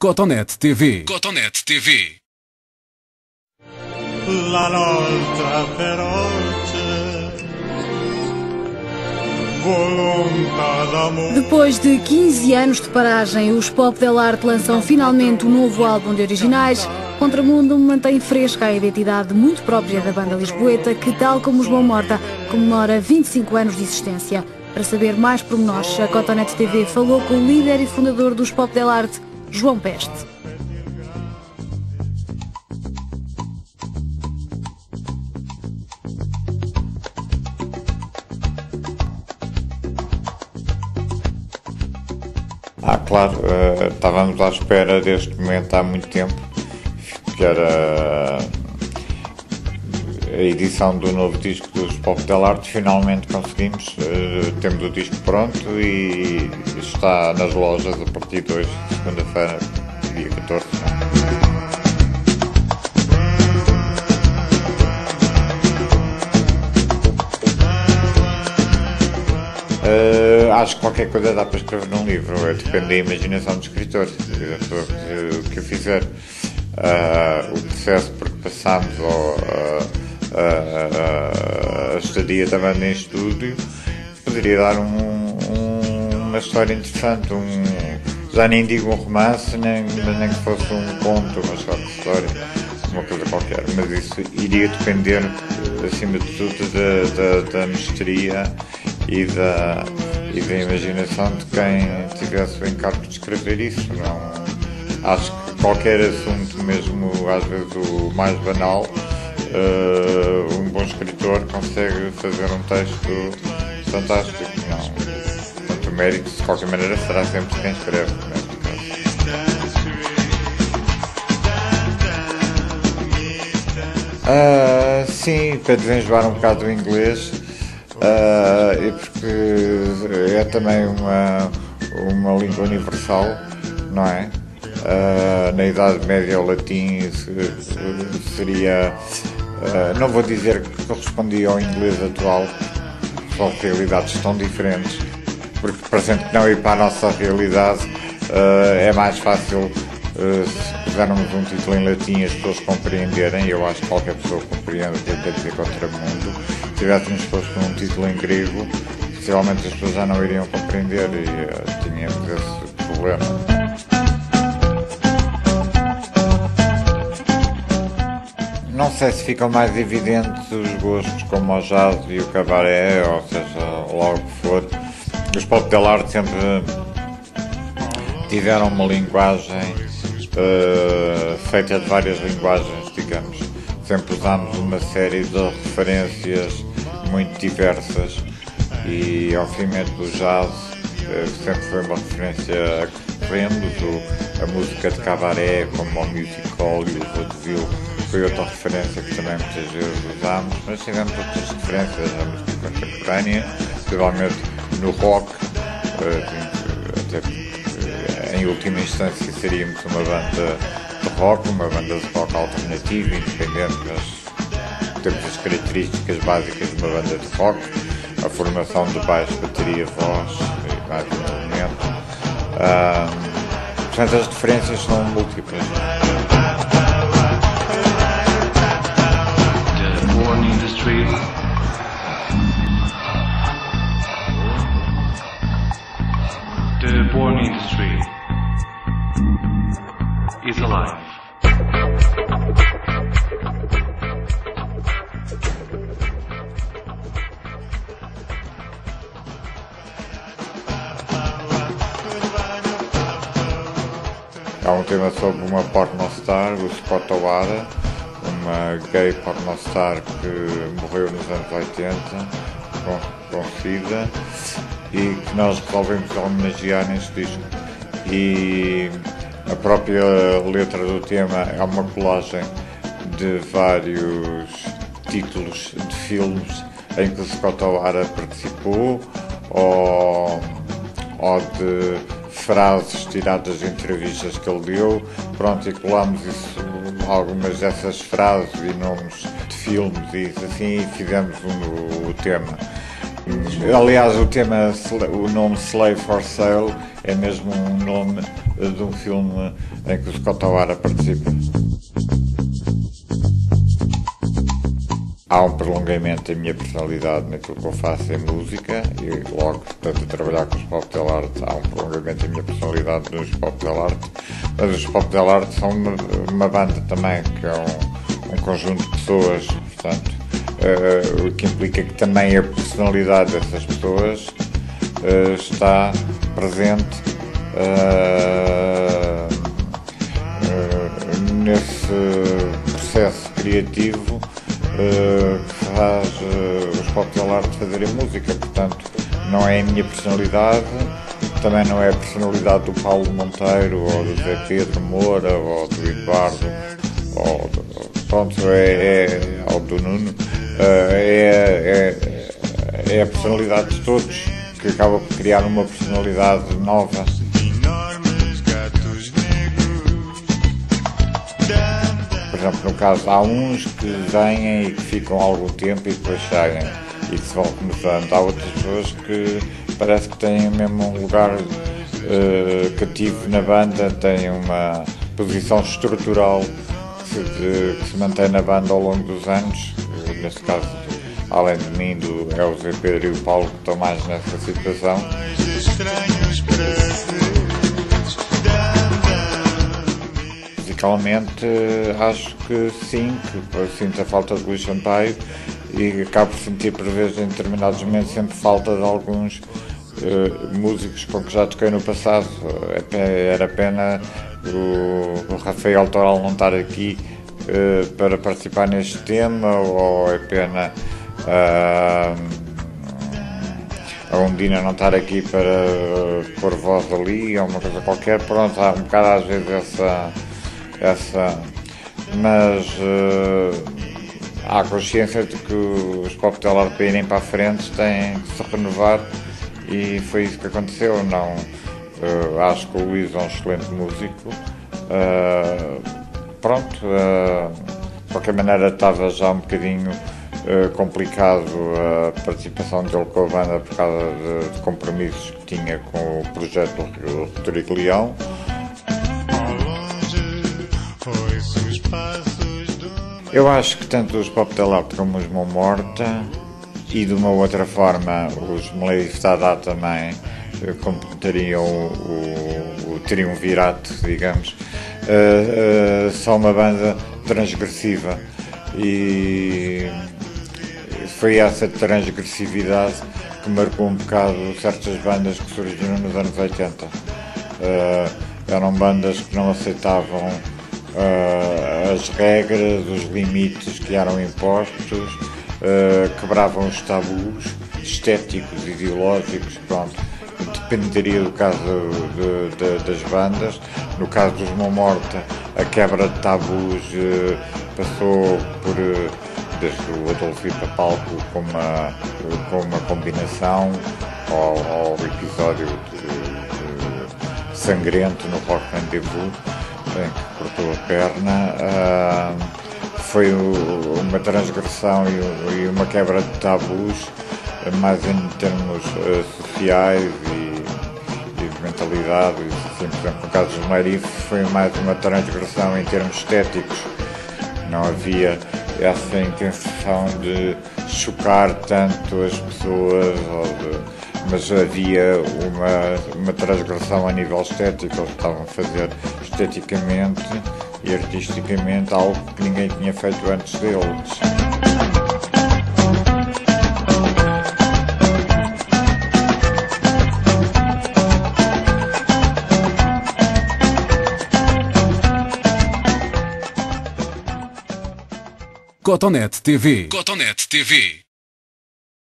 Cotonete TV. Cotonete TV. La feroce. Depois de 15 anos de paragem, os Pop Del Arte lançam finalmente um novo álbum de originais. Contramundo mantém fresca a identidade muito própria da banda lisboeta, que, tal como os Mão Morta, comemora 25 anos de existência. Para saber mais pormenores, a Cotonete TV falou com o líder e fundador dos Pop Del Arte, João Peste. Ah, claro, eh, estávamos à espera deste momento há muito tempo, que era a edição do novo disco dos Pop Del Arte. Finalmente conseguimos, eh, temos o disco pronto e está nas lojas a partir de hoje, segunda-feira, dia 14. Eh, acho que qualquer coisa dá para escrever num livro, depende da imaginação do escritor, pessoa que, o fizer. Eh, o processo por que passamos ou eh, a estadia também em estúdio poderia dar um- um- uma história interessante, um, já nem digo um romance, nem, nem que fosse um conto, uma short história, uma coisa qualquer, mas isso iria depender, acima de tudo, da, da, da e da, e da imaginação de quem tivesse o encargo de escrever isso. Não, acho que qualquer assunto, mesmo às vezes o mais banal, eh, um bom escritor consegue fazer um texto fantástico. Não, portanto, o mérito, de qualquer maneira, será sempre quem escreve. caso. Ah, sim, para desenjoar um bocado o inglês, ah, e porque é também uma, uma língua universal, não é? Ah, na Idade Média o latim se- se- seria, ah, não vou dizer que correspondia ao inglês atual, são realidades tão diferentes, porque parecendo que não ir para a nossa realidade eh, é mais fácil eh, se pusermos um título em latim as pessoas compreenderem, eu acho que qualquer pessoa compreende o que quer dizer contramundo. Se tivéssemos posto um título em grego, possivelmente as pessoas já não iriam compreender e eh, tínhamos esse problema. Não sei se ficam mais evidentes os gostos como o jazz e o cabaré, ou seja, logo que for. Os pop del arte sempre tiveram uma linguagem eh, feita de várias linguagens, digamos. Sempre usámos uma série de referências muito diversas e, obviamente, o jazz eh, sempre foi uma referência a que. O- A música de cabaré, como o music hall e o vaudeville, foi outra referência que também muitas vezes usámos, mas tivemos outras referências na música contemporânea, principalmente no rock, eh, até porque, eh, em última instância seríamos uma banda de rock, uma banda de rock alternativo, independente, mas temos as características básicas de uma banda de rock, a formação de baixo, bateria, voz e mais um elemento. Ahm, portanto, as diferenças são múltiplas. Há um tema sobre uma pornostar, o Scott O'Hara, uma gay pornostar que morreu nos anos 80 com, com SIDA e que nós resolvemos homenagear neste disco. E a própria letra do tema é uma colagem de vários títulos de filmes em que o Scott O'Hara participou ou, ou de frases tiradas de entrevistas que ele deu. Pronto, e colámos isso, algumas dessas frases e nomes de filmes e assim e fizemos um, o tema. Aliás, o tema, o nome Slave for Sale é mesmo um nome de um filme em que o Scott O'Hara participa. Há um prolongamento da minha personalidade naquilo que eu faço em música e logo, portanto, trabalhar com os Pop Arte há um prolongamento da minha personalidade nos Pop Arte. Mas os Pop Arte são uma, uma banda também, que é um, um conjunto de pessoas, portanto, uh, o que implica que também a personalidade dessas pessoas uh, está presente uh, nesse processo criativo que faz os Pop Del Arte fazerem música, portanto, não é a minha personalidade, também não é a personalidade do Paulo Monteiro, ou do Zé Pedro Moura, ou do Eduardo, ou do, pronto, é, é, ou do Nuno, é, é, é a personalidade de todos acaba por criar uma personalidade nova. Por exemplo, no caso, há uns que vêm e que ficam algum tempo e depois saem e que se vão começando. Há outras pessoas que parece que têm mesmo um lugar uh, cativo na banda, têm uma posição estrutural que se, de, que se, mantém na banda ao longo dos anos. Neste caso, além de mim, do, é o Zé Pedro e o Paulo que estão mais nessa situação. Musicalmente, acho que sim, que sinto a falta de Luís Sampaio e acabo por sentir por vezes em determinados momentos sempre falta de alguns uh, músicos com que já toquei no passado. Era pena o, o Rafael Toral não estar aqui uh, para participar neste tema, ou é pena a Undina não estar aqui para pôr voz ali, ou uma coisa qualquer. Pronto, há um bocado às vezes essa. essa mas há consciência de que os Arte para irem para a frente têm que se renovar e foi isso que aconteceu. Não, uh, acho que o Luís é um excelente músico. Uh, pronto, uh, de qualquer maneira estava já um bocadinho complicado a participação a banda por causa de, de compromissos que tinha com o projeto do Rodrigo Leão. Eu acho que tanto os Pop Arte como os Mão Morta e de uma outra forma os Meleifadá também completariam o, o, o triunvirato, digamos, uh, uh, são uma banda transgressiva e foi essa transgressividade que marcou um bocado certas bandas que surgiram nos anos 80. Uh, eram bandas que não aceitavam uh, as regras, os limites que eram impostos, uh, quebravam os tabus estéticos, ideológicos, pronto. Dependeria do caso de, de, das bandas. No caso dos Mão Morta, a quebra de tabus passou por desde o Adolfo ir para palco com uma, com uma combinação ao, ao episódio de, de sangrento no Rock Rendezvous em que cortou a perna, uh, foi uma transgressão e, uma quebra de tabus, mais em termos uh, sociais e, e, de mentalidade. Assim, por exemplo, no caso dos Marifes, foi mais uma transgressão em termos estéticos. Não havia essa intenção de chocar tanto as pessoas, de, mas havia uma, uma transgressão a nível estético. Eles estavam a fazer esteticamente e artisticamente algo que ninguém tinha feito antes deles. Cotonete TV. Cotonete TV.